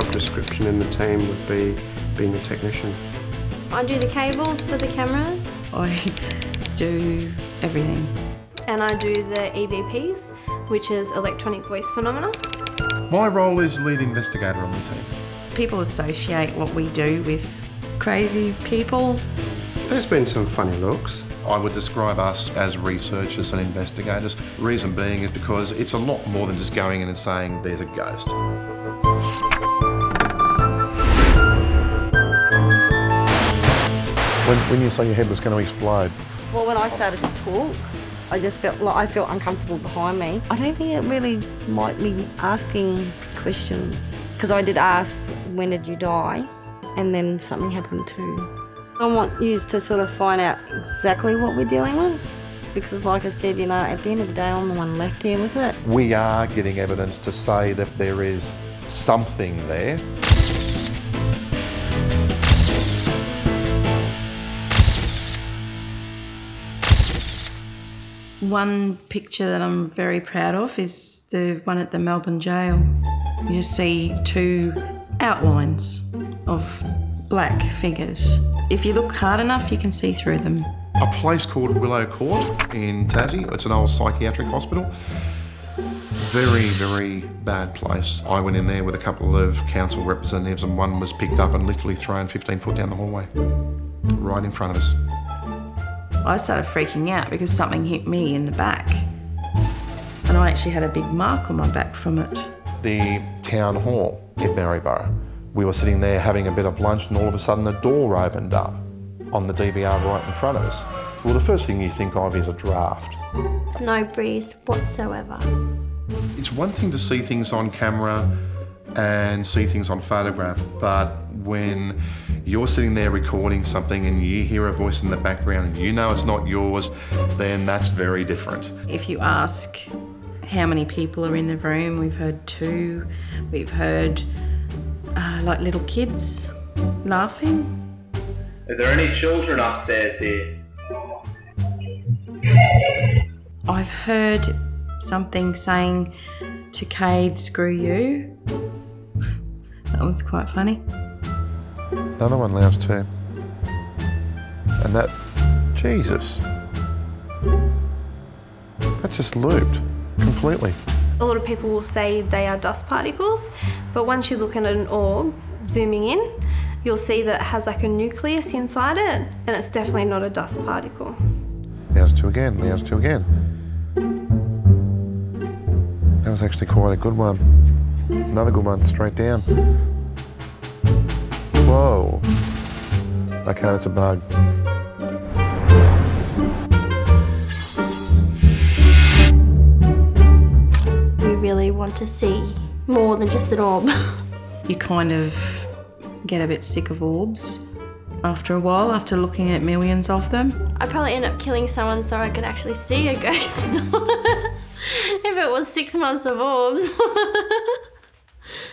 job description in the team would be being a technician. I do the cables for the cameras. I do everything. And I do the EVPs, which is electronic voice phenomena. My role is lead investigator on the team. People associate what we do with crazy people. There's been some funny looks. I would describe us as researchers and investigators. Reason being is because it's a lot more than just going in and saying there's a ghost. When, when you say your head was going to explode, Well, when I started to talk, I just felt like I felt uncomfortable behind me. I don't think it really might be asking questions because I did ask, "When did you die?" and then something happened too. I want you to sort of find out exactly what we're dealing with because, like I said, you know, at the end of the day, I'm the one left here with it. we are getting evidence to say that there is something there. One picture that I'm very proud of is the one at the Melbourne jail. You just see two outlines of black figures. If you look hard enough, you can see through them. A place called Willow Court in Tassie. It's an old psychiatric hospital. Very, very bad place. I went in there with a couple of council representatives and one was picked up and literally thrown 15 foot down the hallway, right in front of us. I started freaking out because something hit me in the back. And I actually had a big mark on my back from it. The town hall in Maryborough. We were sitting there having a bit of lunch, and all of a sudden the door opened up on the DVR right in front of us. Well, the first thing you think of is a draft. No breeze whatsoever. It's one thing to see things on camera and see things on photograph, but when you're sitting there recording something and you hear a voice in the background and you know it's not yours, then that's very different. If you ask how many people are in the room, we've heard two. We've heard uh, like little kids laughing. Are there any children upstairs here? I've heard something saying to Cade, screw you. That was quite funny. Another one lounge two. And that, Jesus. That just looped completely. A lot of people will say they are dust particles, but once you look at an orb, zooming in, you'll see that it has like a nucleus inside it, and it's definitely not a dust particle. Lounge two again, lounge two again. That was actually quite a good one. Another good one, straight down. Whoa. Okay, that's a bug. We really want to see more than just an orb. You kind of get a bit sick of orbs after a while, after looking at millions of them. I'd probably end up killing someone so I could actually see a ghost. if it was six months of orbs.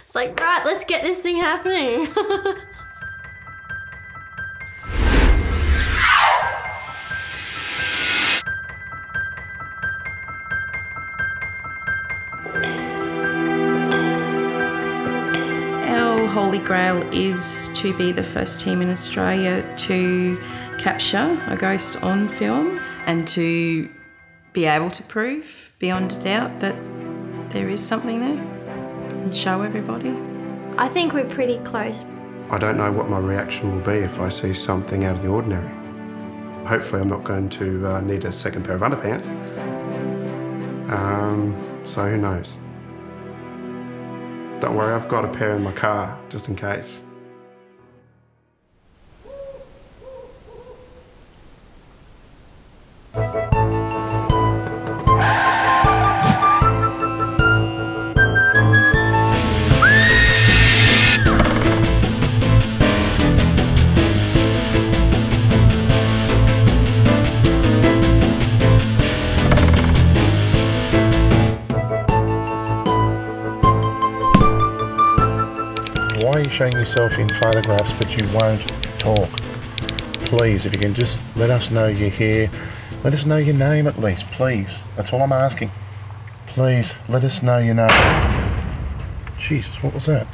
it's like, right, let's get this thing happening. holy grail is to be the first team in Australia to capture a ghost on film and to be able to prove beyond a doubt that there is something there and show everybody. I think we're pretty close. I don't know what my reaction will be if I see something out of the ordinary. Hopefully, I'm not going to uh, need a second pair of underpants. Um, so who knows? Don't worry, I've got a pair in my car just in case. Why are you showing yourself in photographs but you won't talk? Please, if you can just let us know you're here. Let us know your name at least, please. That's all I'm asking. Please, let us know your name. Jesus, what was that?